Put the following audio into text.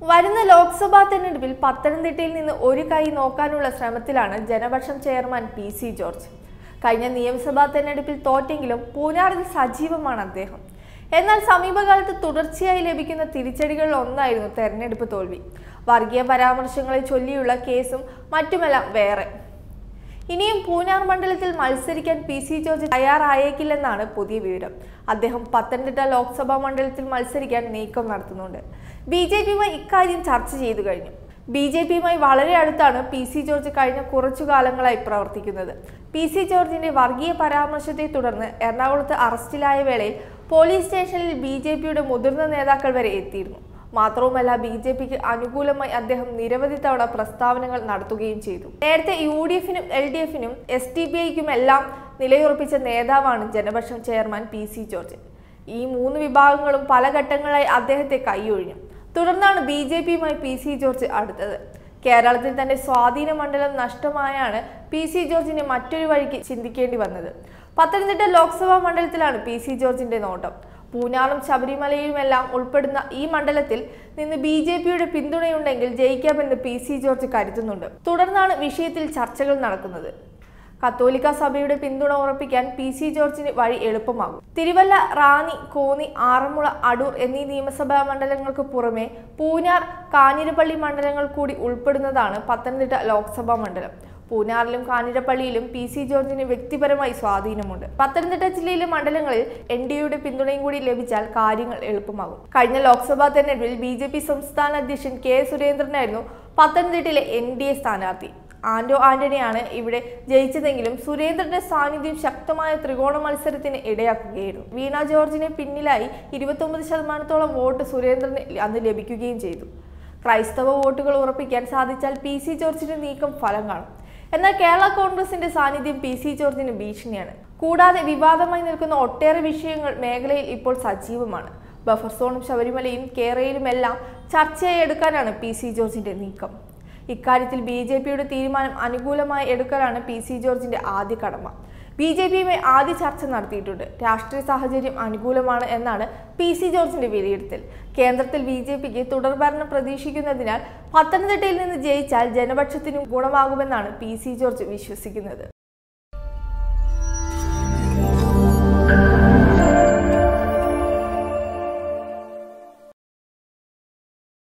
വരുന്ന ലോക്സഭാ തെരഞ്ഞെടുപ്പിൽ പത്തനംതിട്ടയിൽ നിന്ന് ഒരു കൈ നോക്കാനുള്ള ശ്രമത്തിലാണ് Janapaksham chairman P C George. കഴിഞ്ഞ നിയമസഭാ തെരഞ്ഞെടുപ്പിൽ തോറ്റെങ്കിലും പൂഞ്ഞാറിൽ സജീവമാണ് അദ്ദേഹം. എന്നാൽ സമീപകാലത്ത് തുടർച്ചയായി ലഭിക്കുന്ന തിരിച്ചടികളിൽ ഒന്നായിരുന്നു തെരഞ്ഞെടുപ്പ് തോൽവി. വർഗീയ പരാമർശങ്ങളെ ചൊല്ലിയുള്ള കേസും മറ്റുമെല്ലാം വേറെ. ഇനിയും പൂനാർ മണ്ഡലത്തിൽ മത്സരിക്കാൻ പി സി ജോർജ് തയ്യാറായേക്കില്ലെന്നാണ് പുതിയ വിവരം. അദ്ദേഹം പത്തനംതിട്ട ലോക്സഭാ മണ്ഡലത്തിൽ മത്സരിക്കാൻ നീക്കം നടത്തുന്നുണ്ട്. ബി ജെ പിയുമായി ഇക്കാര്യം ചർച്ച ചെയ്തു കഴിഞ്ഞു. ബി ജെ പിയുമായി വളരെ അടുത്താണ് പി സി ജോർജ് കഴിഞ്ഞ കുറച്ചു കാലങ്ങളായി പ്രവർത്തിക്കുന്നത്. പി സി ജോർജിന്റെ വർഗീയ പരാമർശത്തെ തുടർന്ന് എറണാകുളത്ത് അറസ്റ്റിലായ വേളയിൽ പോലീസ് സ്റ്റേഷനിൽ ബി ജെ പിയുടെ മുതിർന്ന നേതാക്കൾ വരെ എത്തിയിരുന്നു. മാത്രവുമല്ല ബി ജെ പിക്ക് അനുകൂലമായി അദ്ദേഹം നിരവധി തവണ പ്രസ്താവനകൾ നടത്തുകയും ചെയ്തു. നേരത്തെ യു ഡി എഫിനും എൽ ഡി എഫിനും എസ് ടി പി ഐക്കുമെല്ലാം നിലയുറപ്പിച്ച നേതാവാണ് Janapaksham chairman P C George. ഈ മൂന്ന് വിഭാഗങ്ങളും പല ഘട്ടങ്ങളായി അദ്ദേഹത്തെ കൈയൊഴിഞ്ഞു. തുടർന്നാണ് ബി ജെ പിയുമായി പി സി ജോർജ് അടുത്തത്. കേരളത്തിൽ തന്റെ സ്വാധീന മണ്ഡലം നഷ്ടമായാണ് പി സി ജോർജിന് മറ്റൊരു വഴിക്ക് ചിന്തിക്കേണ്ടി വന്നത്. പത്തനംതിട്ട ലോക്സഭാ മണ്ഡലത്തിലാണ് പി സി ജോർജിന്റെ നോട്ടം. പൂഞ്ഞാറും ശബരിമലയുമെല്ലാം ഉൾപ്പെടുന്ന ഈ മണ്ഡലത്തിൽ നിന്ന് ബി ജെ പിയുടെ പിന്തുണയുണ്ടെങ്കിൽ ജയിക്കാമെന്ന് പി സി ജോർജ് കരുതുന്നുണ്ട്. തുടർന്നാണ് വിഷയത്തിൽ ചർച്ചകൾ നടക്കുന്നത്. കത്തോലിക്ക സഭയുടെ പിന്തുണ ഉറപ്പിക്കാൻ പി സി ജോർജിന് വഴി എളുപ്പമാകും. തിരുവല്ല റാന്നി കോന്നി ആറന്മുള അടൂർ എന്നീ നിയമസഭാ മണ്ഡലങ്ങൾക്ക് പുറമെ പൂഞ്ഞാർ കാഞ്ഞിരപ്പള്ളി മണ്ഡലങ്ങൾ കൂടി ഉൾപ്പെടുന്നതാണ് പത്തനംതിട്ട ലോക്സഭാ മണ്ഡലം. പൂനാറിലും കാഞ്ഞിരപ്പള്ളിയിലും പി സി ജോർജിന് വ്യക്തിപരമായി സ്വാധീനമുണ്ട്. പത്തനംതിട്ട ജില്ലയിലെ മണ്ഡലങ്ങളിൽ എൻ ഡി എയുടെ പിന്തുണയും കൂടി ലഭിച്ചാൽ കാര്യങ്ങൾ എളുപ്പമാകും. കഴിഞ്ഞ ലോക്സഭാ തെരഞ്ഞെടുപ്പിൽ ബി ജെ പി സംസ്ഥാന അധ്യക്ഷൻ കെ സുരേന്ദ്രനായിരുന്നു പത്തനംതിട്ടയിലെ എൻ ഡി എ സ്ഥാനാർത്ഥി. ആന്റോ ആന്റണിയാണ് ഇവിടെ ജയിച്ചതെങ്കിലും സുരേന്ദ്രന്റെ സാന്നിധ്യം ശക്തമായ ത്രികോണ മത്സരത്തിന് ഇടയാക്കുകയായിരുന്നു. വീണ ജോർജിനെ പിന്നിലായി ഇരുപത്തൊമ്പത് ശതമാനത്തോളം വോട്ട് സുരേന്ദ്രന് അന്ന് ലഭിക്കുകയും ചെയ്തു. ക്രൈസ്തവ വോട്ടുകൾ ഉറപ്പിക്കാൻ സാധിച്ചാൽ പി സി ജോർജിന്റെ നീക്കം ഫലം കാണും. എന്നാൽ കേരള കോൺഗ്രസിന്റെ സാന്നിധ്യം പി സി ജോർജിന് ഭീഷണിയാണ്. കൂടാതെ വിവാദമായി നിൽക്കുന്ന ഒട്ടേറെ വിഷയങ്ങൾ മേഖലയിൽ ഇപ്പോൾ സജീവമാണ്. ബഫർ സോണും ശബരിമലയും കേരളയിലുമെല്ലാം ചർച്ചയായി എടുക്കാനാണ് പി സി ജോർജിന്റെ നീക്കം. ഇക്കാര്യത്തിൽ ബി ജെ പിയുടെ തീരുമാനം അനുകൂലമായി എടുക്കലാണ് പി സി ജോർജിന്റെ ആദ്യ കടമ. ബി ജെ പിയുമായി ആദ്യ ചർച്ച നടത്തിയിട്ടുണ്ട്. രാഷ്ട്രീയ സാഹചര്യം അനുകൂലമാണ് എന്നാണ് പി സി ജോർജിന്റെ വിലയിരുത്തൽ. കേന്ദ്രത്തിൽ ബി ജെ പിക്ക് തുടർഭരണം പ്രതീക്ഷിക്കുന്നതിനാൽ പത്തനംതിട്ടയിൽ നിന്ന് ജയിച്ചാൽ ജനപക്ഷത്തിനും ഗുണമാകുമെന്നാണ് പി സി ജോർജ് വിശ്വസിക്കുന്നത്.